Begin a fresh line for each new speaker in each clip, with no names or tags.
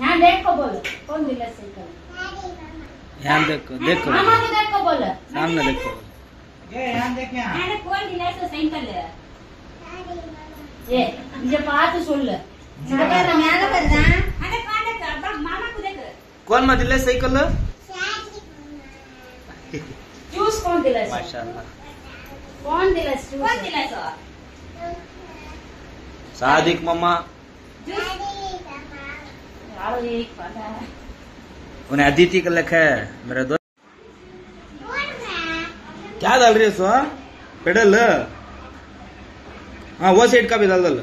यहाँ देखो बोलो। कौन दिला सही कलर
यहाँ देखो देखो।
मामा को देखो बोलो।
सामने देखो।
ये यहाँ देख यहाँ। मैंने कौन दिला से सही कलर ये ये पाँच सुन ले। सागर रमाना कर रहा अरे पाने कर बस मामा को देख।
कौन मत दिला सही कलर
जूस कौन दिला
माशाल्लाह।
कौन दिला जूस? कौन दिला सो तो? सादिक मामा।
उन्हें अदिति का लिखा है मेरे दोस्त क्या डाल रही है सो पेडल? हाँ वो साइड का भी डाल डाल।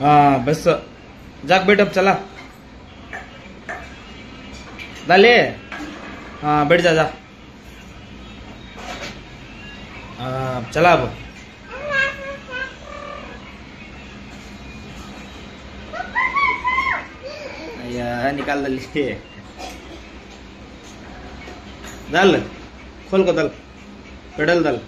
हाँ बस। जाग बैठ अब चला। डाले हाँ बैठ जा जा। हाँ चला अब। निकाल डाली डाल खोल को डाल पेडल डाल